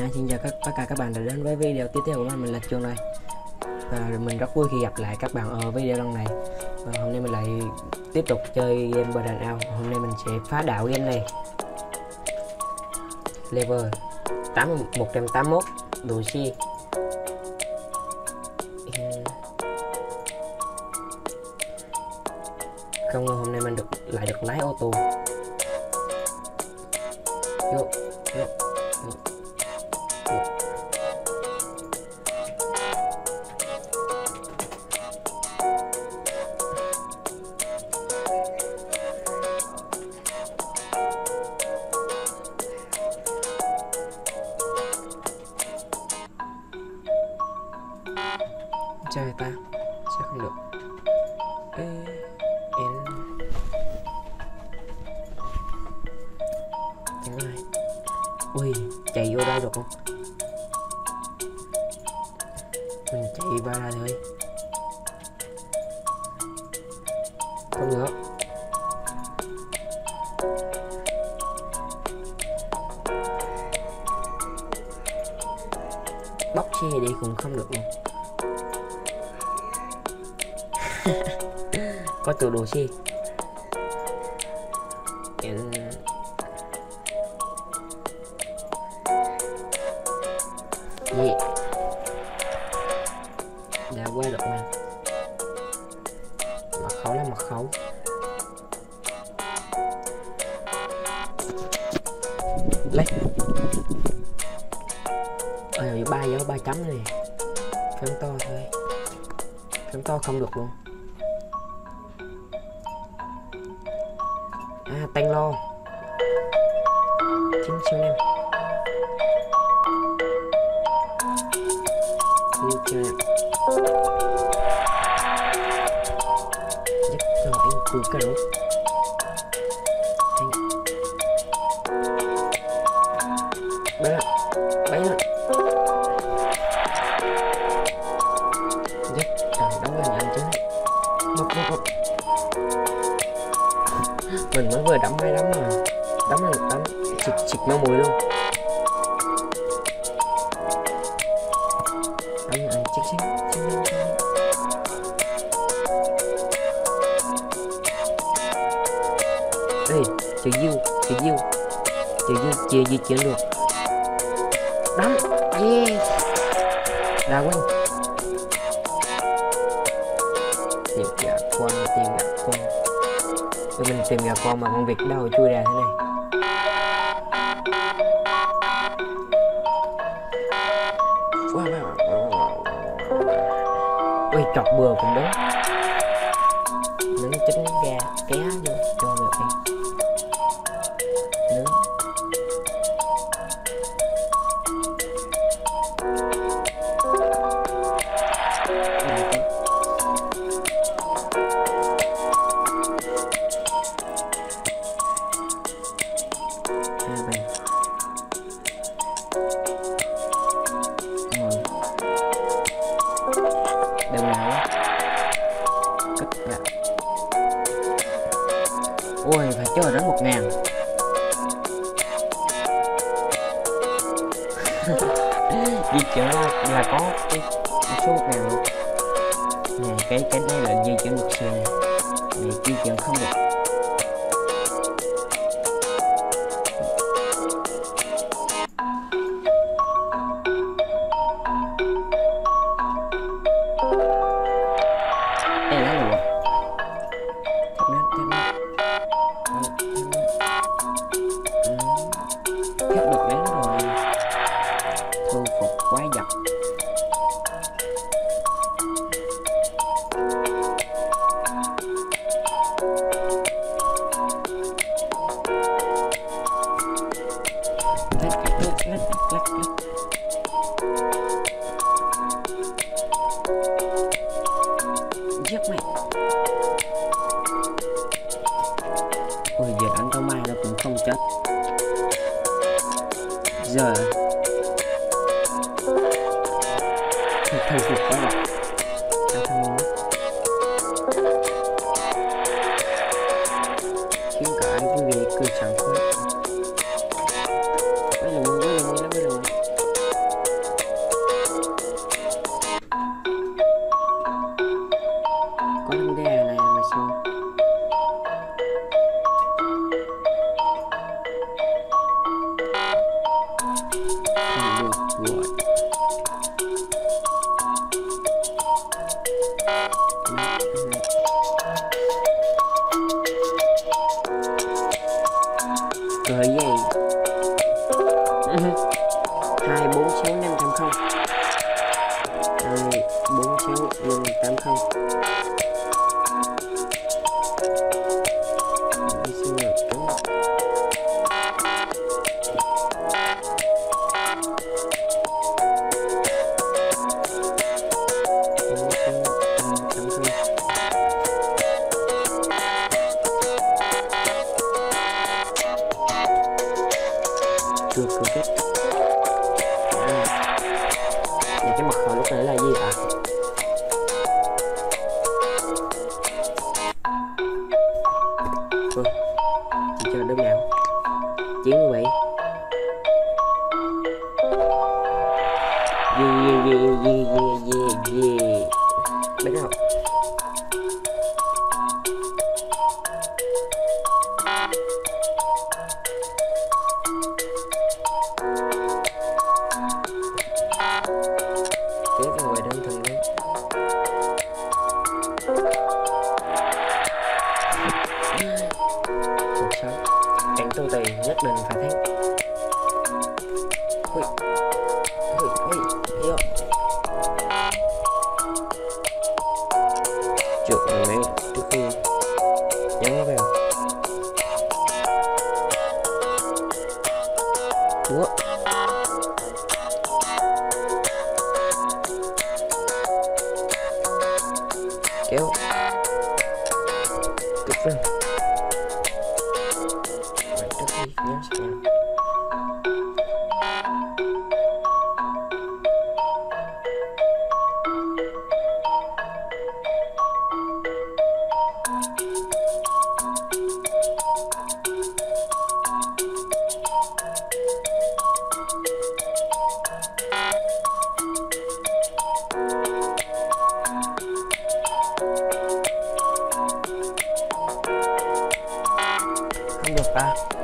À, xin chào các tất cả các bạn đã đến với video tiếp theo của mình, mình là Trường đây và mình rất vui khi gặp lại các bạn ở video lần này. Và hôm nay mình lại tiếp tục chơi game Burden Out hôm nay mình sẽ phá đảo game này. Level 8 181 đồ si không ngờ hôm nay mình được lại được lái ô tô. Ta? Sẽ không được. Ê, em chẳng ai. Ui chạy vô đây được không? Mình chạy vào đây thôi. Từ đồ chi? Em gì? Đã qua được mà. Mật khẩu là mật khẩu lấy. Ờ ba dấu, ba chấm này. Phím to thôi. Phím to không được luôn. Nhất cho em cả cà chiến lược di đấm yeah. Đa quanh. Tìm gà con tìm gà con. Tụi mình tìm gà con mà con vịt đâu, chui ra thế này. Ui, chọc bừa cũng đúng. Thật đến away. Yeah, yeah, yeah, yeah, yeah, yeah, yeah. Look out. 说的呀 kita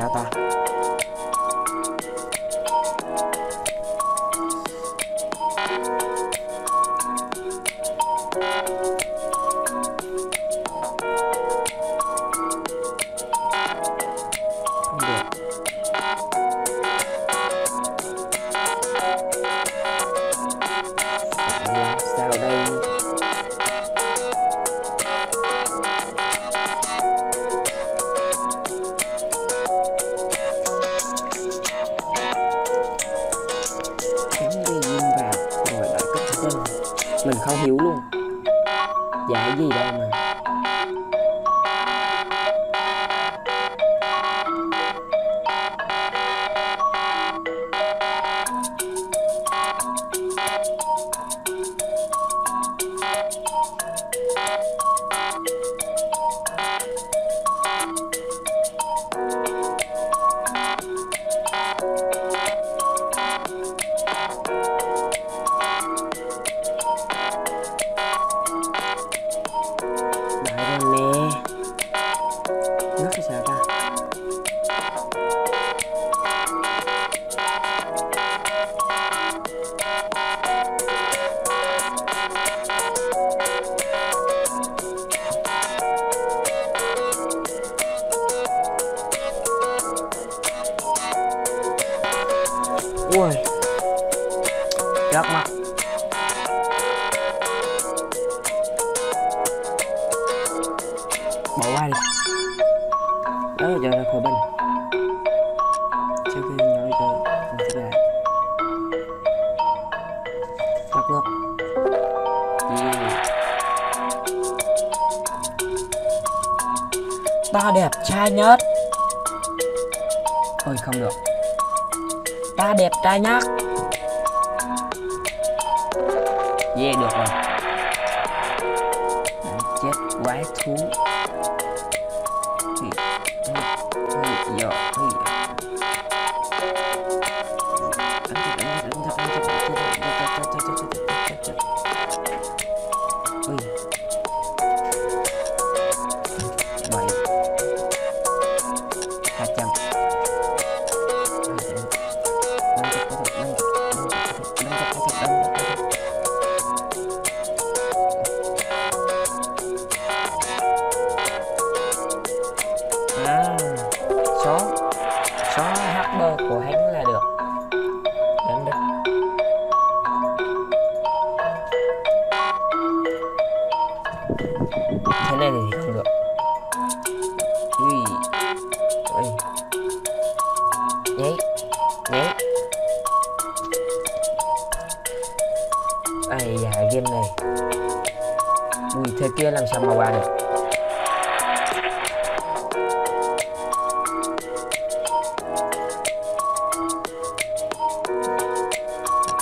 家吧。Mình không hiểu luôn. Dạ gì đâu mà. Ta đẹp trai nhất. Ôi, không được. Ta đẹp trai nhất. Yeah, được rồi. Chết quái thú.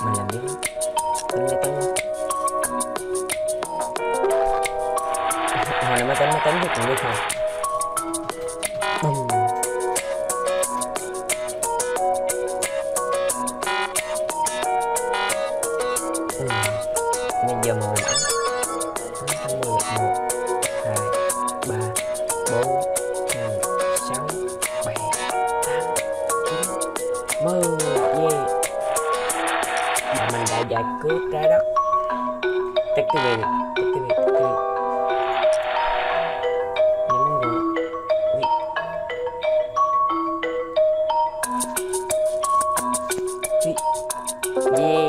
Malamig. Tulutan. Hồi này máy tính, máy tính thì cũng được thôi Yeah.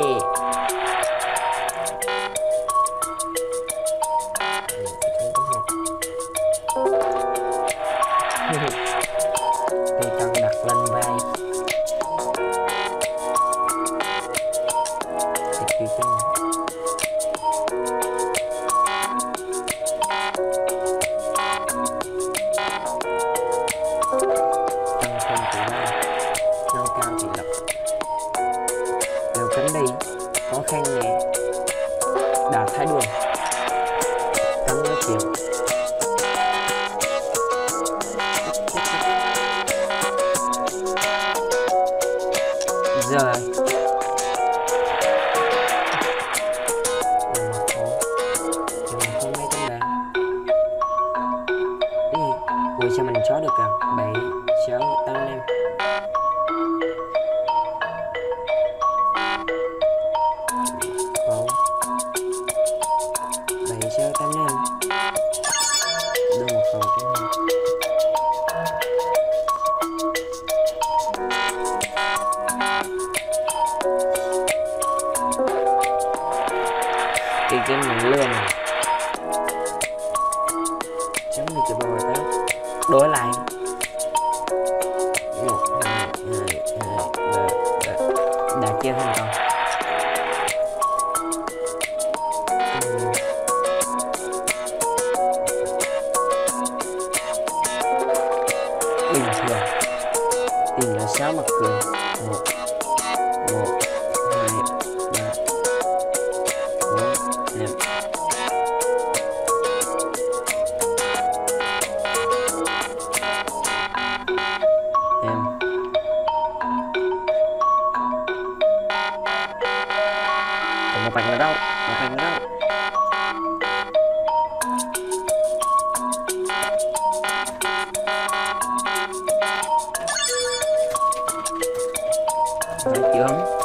接下来。đối lại một vành là đâu, một vành là đâu, Đấy, chưa?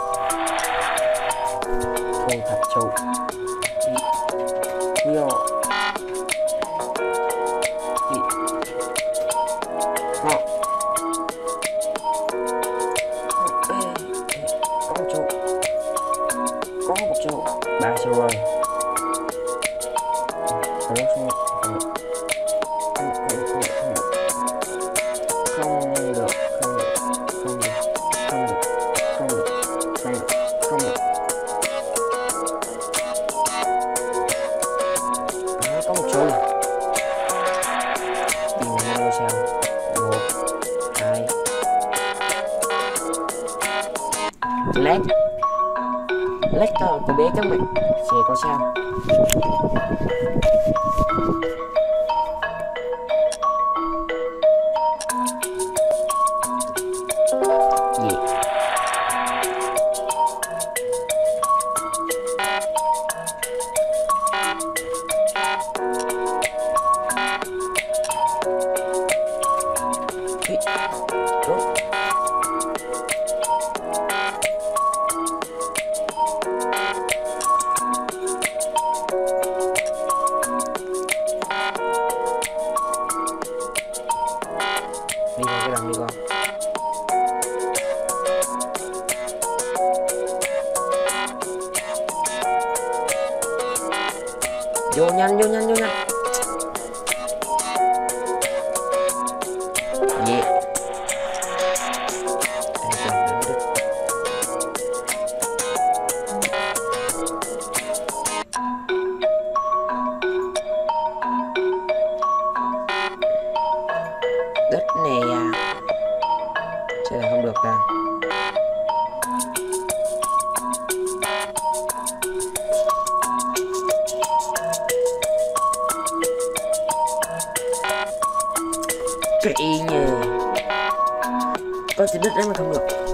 cho mình. Sẽ có sao? Go. nè à, Chơi là không được ta. Cái y nhờ Con chỉ biết đấy mà không được.